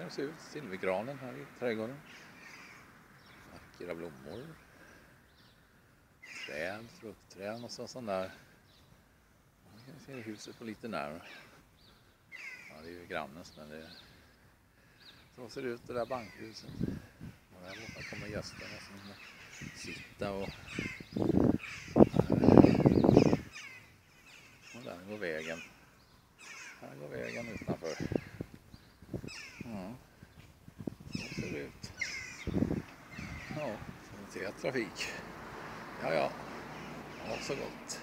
kan det se ut. Silvergranen här i trädgården. Vackra blommor. Träd, fruktträd och så, sån där. Nu kan vi se huset på lite närmare. Ja, det är ju grannens men det... Så ser det ut det där bankhuset. Och där borta kommer gästerna som sitta och... Och där går vägen. Här går vägen utanför. Ja, så ser det ut. Ja, det är trafik. Ja, ja. Ha så gott.